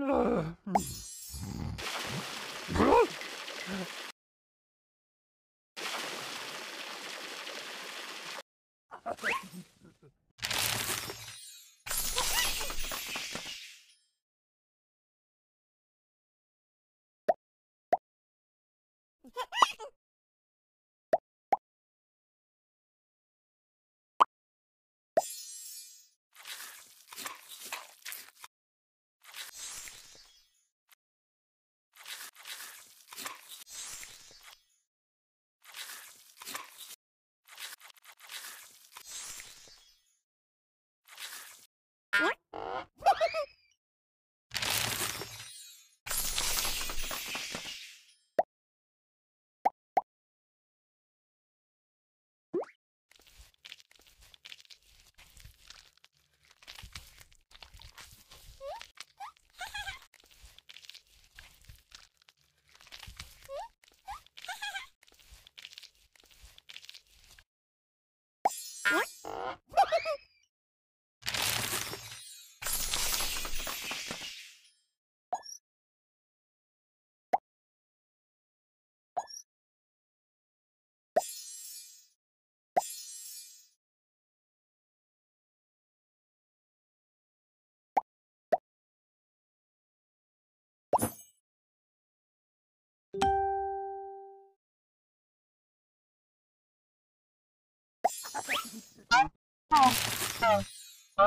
Ha ha! What? 嗯啊。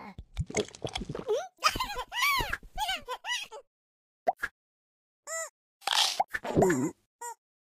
Ooh.